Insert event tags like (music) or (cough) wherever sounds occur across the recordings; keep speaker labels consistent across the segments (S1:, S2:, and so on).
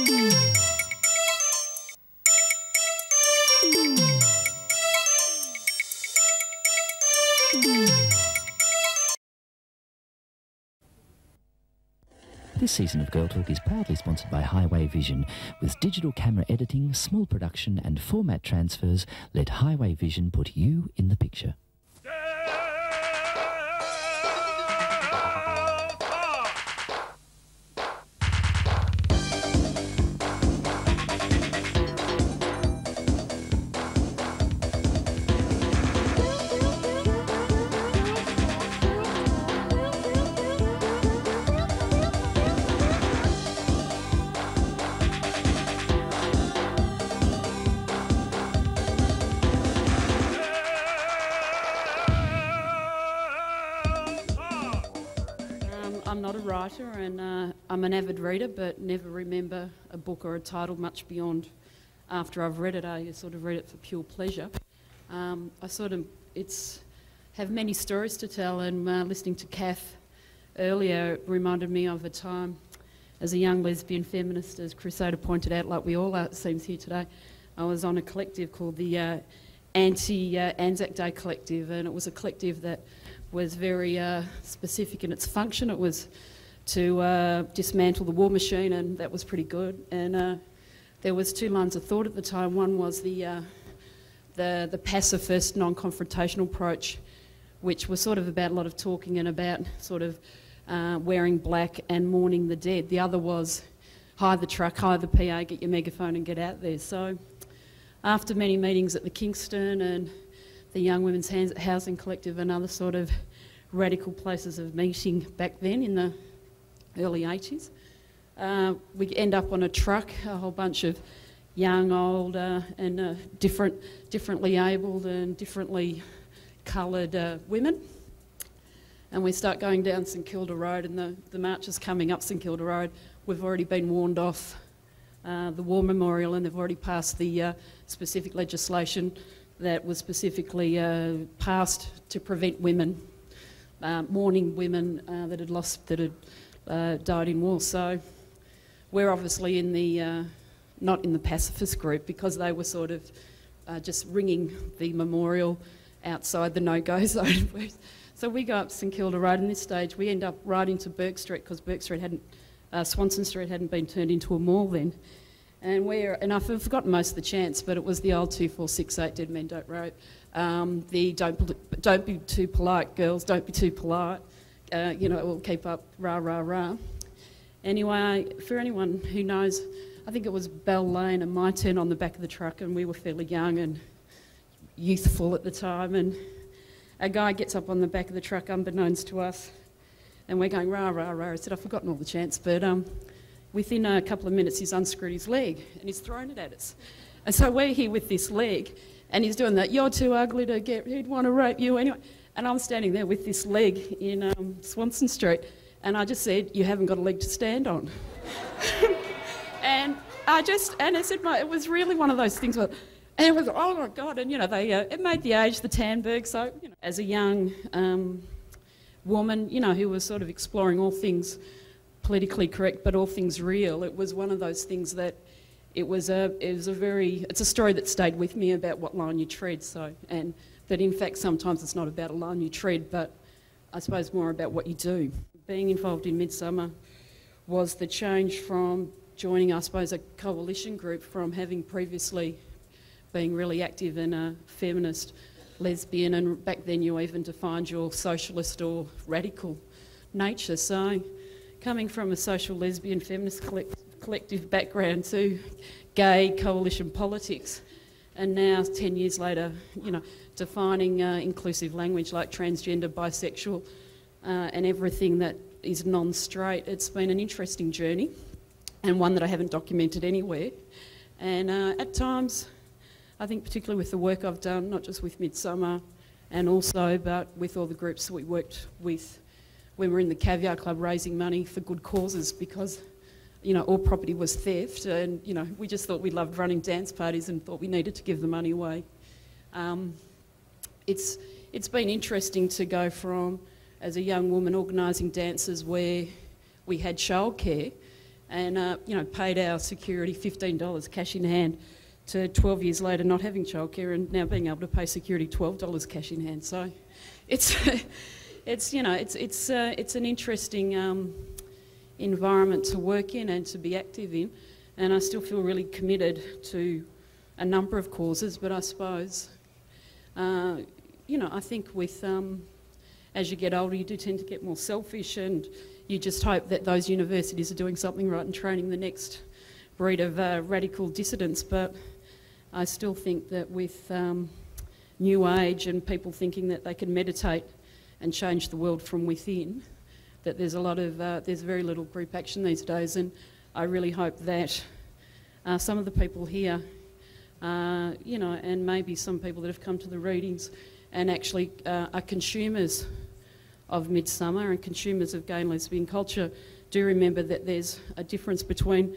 S1: This season of Girl Talk is proudly sponsored by Highway Vision. With digital camera editing, small production, and format transfers, let Highway Vision put you in the picture.
S2: Writer and uh, I'm an avid reader, but never remember a book or a title much beyond after I've read it. I sort of read it for pure pleasure. Um, I sort of it's have many stories to tell, and uh, listening to Kath earlier reminded me of a time as a young lesbian feminist, as Crusader pointed out, like we all are, it seems here today. I was on a collective called the uh, Anti uh, Anzac Day Collective, and it was a collective that was very uh, specific in its function. It was to uh, dismantle the war machine, and that was pretty good. And uh, there was two lines of thought at the time. One was the uh, the, the pacifist, non-confrontational approach, which was sort of about a lot of talking and about sort of uh, wearing black and mourning the dead. The other was hire the truck, hire the PA, get your megaphone and get out there. So after many meetings at the Kingston and the Young Women's Housing Collective and other sort of radical places of meeting back then in the early 80s. Uh, we end up on a truck, a whole bunch of young, old, uh, and uh, different, differently abled and differently coloured uh, women. And we start going down St Kilda Road, and the, the march is coming up St Kilda Road. We've already been warned off uh, the War Memorial, and they've already passed the uh, specific legislation that was specifically passed to prevent women, mourning women that had lost, that had uh, died in war. So we're obviously in the, uh, not in the pacifist group because they were sort of uh, just ringing the memorial outside the no-go (laughs) zone. so we go up St Kilda Road, and this stage we end up right into Bourke Street because Bourke Street hadn't, uh, Swanston Street hadn't been turned into a mall then. And we're, and I've forgotten most of the chants, but it was the old 2468 Dead Men Don't Rope. Um, the don't, don't be too polite, girls, don't be too polite. Uh, you know, it will keep up rah, rah, rah. Anyway, for anyone who knows, I think it was Bell Lane and my turn on the back of the truck, and we were fairly young and youthful at the time. And a guy gets up on the back of the truck, unbeknownst to us, and we're going rah, rah, rah. I said, I've forgotten all the chants, but um, within a couple of minutes, he's unscrewed his leg and he's thrown it at us. And so we're here with this leg, and he's doing that, you're too ugly to get, he'd want to rape you anyway. And I'm standing there with this leg in um, Swanston Street, and I just said, You haven't got a leg to stand on. (laughs) and I just, and I said, my, It was really one of those things where, and it was, oh my God, and you know, they, uh, it made the age, the Tanberg, so, you know, as a young um, woman, you know, who was sort of exploring all things politically correct, but all things real. It was one of those things that it was a it was a very it's a story that stayed with me about what line you tread. So and that in fact sometimes it's not about a line you tread, but I suppose more about what you do. Being involved in Midsumma was the change from joining, I suppose, a coalition group from having previously being really active in a feminist, lesbian, and back then you even defined your socialist or radical nature. So coming from a social lesbian feminist collect- collective background to gay coalition politics, and now 10 years later, you know, defining uh, inclusive language like transgender, bisexual, uh, and everything that is non straight. It's been an interesting journey and one that I haven't documented anywhere. And uh, at times, I think particularly with the work I've done, not just with Midsumma and also, but with all the groups that we worked with when we were in the Caviar Club raising money for good causes because, you know, all property was theft and, you know, we just thought we loved running dance parties and thought we needed to give the money away. Um, it's, it's been interesting to go from, as a young woman, organising dances where we had childcare and uh, you know paid our security $15 cash in hand to 12 years later not having childcare and now being able to pay security $12 cash in hand. So it's, (laughs) it's you know, it's, it's, uh, it's an interesting um, environment to work in and to be active in. And I still feel really committed to a number of causes, but I suppose, uh, you know, I think with, um, as you get older, you do tend to get more selfish and you just hope that those universities are doing something right and training the next breed of uh, radical dissidents. But I still think that with um, New Age and people thinking that they can meditate and change the world from within, that there's a lot of, uh, there's very little group action these days. And I really hope that uh, some of the people here, uh, you know, and maybe some people that have come to the readings and actually uh, are consumers of Midsumma and consumers of gay and lesbian culture do remember that there's a difference between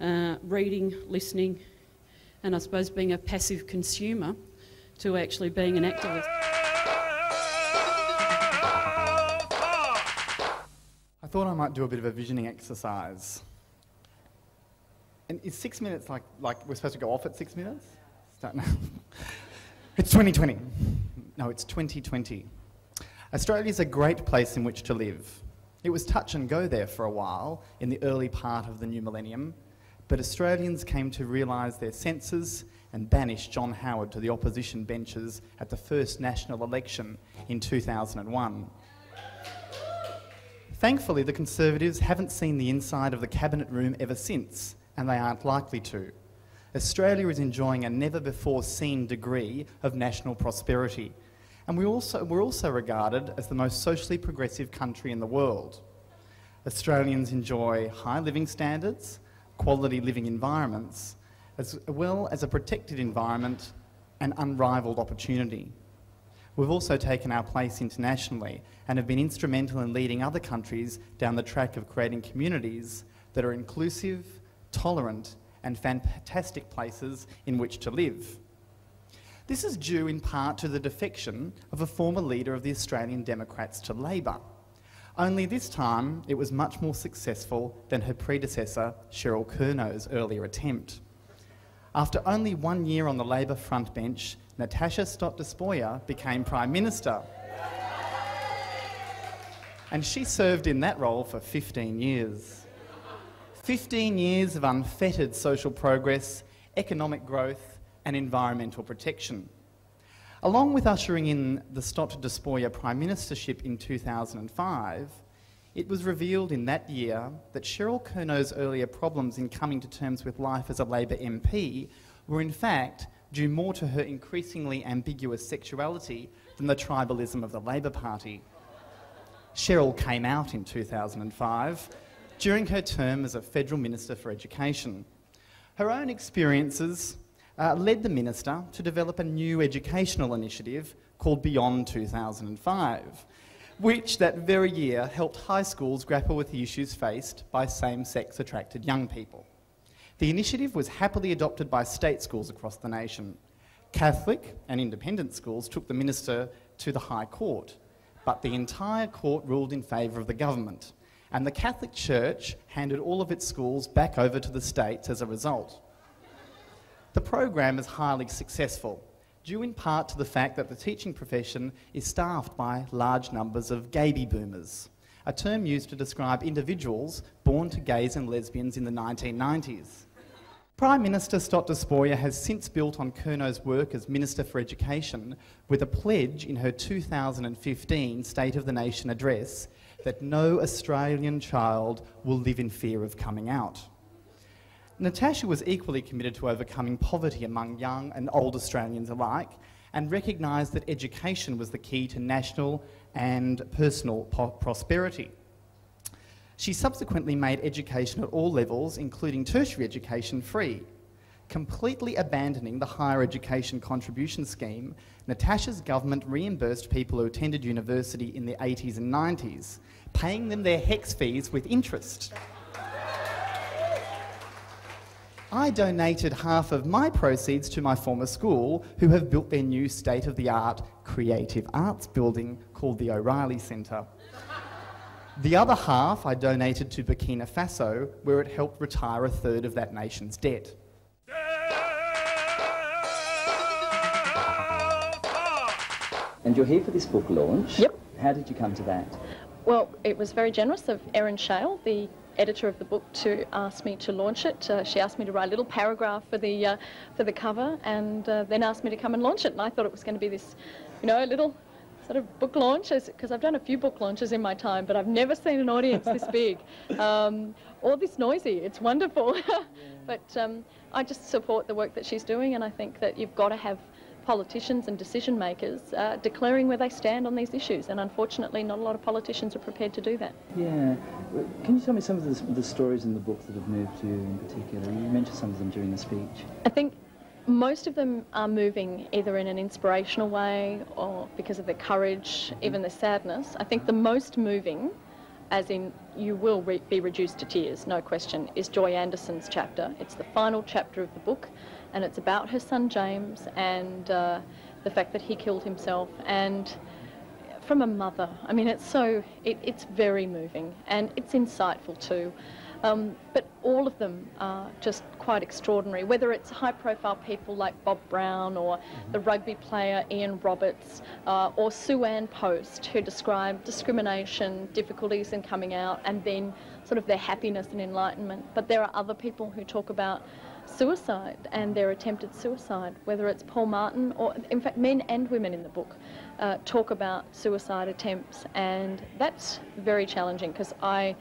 S2: uh, reading, listening, and I suppose being a passive consumer to actually being an activist.
S3: I thought I might do a bit of a visioning exercise. And is six minutes like, like we're supposed to go off at six minutes? Start now. (laughs) it's 2020. No, it's 2020. Australia is a great place in which to live. It was touch and go there for a while in the early part of the new millennium, but Australians came to realise their senses and banished John Howard to the opposition benches at the first national election in 2001. Thankfully, the Conservatives haven't seen the inside of the Cabinet room ever since, and they aren't likely to. Australia is enjoying a never before seen degree of national prosperity, and we also, we're also regarded as the most socially progressive country in the world. Australians enjoy high living standards, quality living environments, as well as a protected environment and unrivaled opportunity. We've also taken our place internationally and have been instrumental in leading other countries down the track of creating communities that are inclusive, tolerant, and fantastic places in which to live. This is due in part to the defection of a former leader of the Australian Democrats to Labor. Only this time it was much more successful than her predecessor, Cheryl Kernot's earlier attempt. After only one year on the Labor front bench, Natasha Stott Despoja became Prime Minister. And she served in that role for 15 years. 15 years of unfettered social progress, economic growth, and environmental protection. Along with ushering in the Stott Despoja Prime Ministership in 2005, it was revealed in that year that Cheryl Kernot's earlier problems in coming to terms with life as a Labor MP were in fact due more to her increasingly ambiguous sexuality than the tribalism of the Labor Party. Cheryl came out in 2005 during her term as a Federal Minister for Education. Her own experiences uh, led the Minister to develop a new educational initiative called Beyond 2005 which that very year helped high schools grapple with the issues faced by same sex attracted young people. The initiative was happily adopted by state schools across the nation. Catholic and independent schools took the minister to the High Court, but the entire court ruled in favour of the government, and the Catholic Church handed all of its schools back over to the states as a result. The program is highly successful due in part to the fact that the teaching profession is staffed by large numbers of baby boomers, a term used to describe individuals born to gays and lesbians in the 1990s. Prime Minister Stott Despoja has since built on Kernot's work as Minister for Education with a pledge in her 2015 State of the Nation address that no Australian child will live in fear of coming out. Natasha was equally committed to overcoming poverty among young and old Australians alike and recognised that education was the key to national and personal prosperity. She subsequently made education at all levels, including tertiary education, free. Completely abandoning the higher education contribution scheme, Natasha's government reimbursed people who attended university in the 80s and 90s, paying them their HECS fees with interest. I donated half of my proceeds to my former school, who have built their new state of the art creative arts building called the O'Reilly Centre. The other half I donated to Burkina Faso, where it helped retire a third of that nation's debt.
S1: And you're here for this book launch.
S4: Yep.
S1: How did you come to that?
S4: Well, it was very generous of Erin Shale, the editor of the book, to ask me to launch it. Uh, she asked me to write a little paragraph for the uh, for the cover, and uh, then asked me to come and launch it. And I thought it was going to be this, you know, a little sort of book launch, because I've done a few book launches in my time, but I've never seen an audience this big (laughs) um, or this noisy. It's wonderful. (laughs) but um, I just support the work that she's doing, and I think that you've got to have politicians and decision makers uh, declaring where they stand on these issues. And unfortunately, not a lot of politicians are prepared to do that.
S1: Yeah. Can you tell me some of the, the stories in the book that have moved you in particular? You mentioned some of them during the speech.
S4: I think most of them are moving either in an inspirational way or because of their courage, even their sadness. I think the most moving, as in you will re be reduced to tears, no question, is Joy Anderson's chapter. It's the final chapter of the book and it's about her son James and uh, the fact that he killed himself and from a mother. I mean, it's so, it, it's very moving and it's insightful too. Um, but all of them are just quite extraordinary, whether it's high profile people like Bob Brown or mm-hmm. the rugby player Ian Roberts uh, or Sue Ann Post, who described discrimination, difficulties in coming out, and then sort of their happiness and enlightenment. But there are other people who talk about suicide and their attempted suicide, whether it's Paul Martin or, in fact, men and women in the book uh, talk about suicide attempts, and that's very challenging because I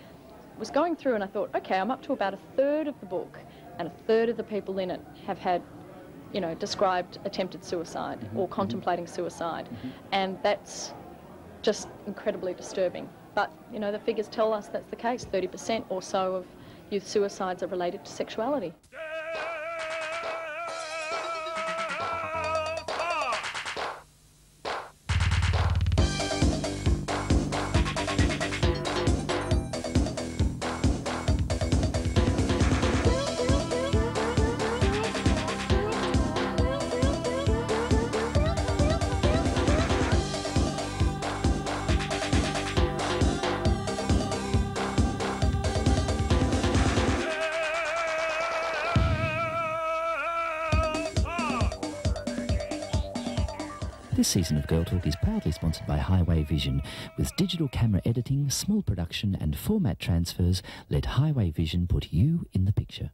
S4: was going through and I thought, okay, I'm up to about a third of the book, and a third of the people in it have had, you know, described attempted suicide mm-hmm. or mm-hmm. contemplating suicide, mm-hmm. and that's just incredibly disturbing. But you know, the figures tell us that's the case. 30% or so of youth suicides are related to sexuality.
S1: This season of Girl Talk is proudly sponsored by Highway Vision. With digital camera editing, small production, and format transfers, let Highway Vision put you in the picture.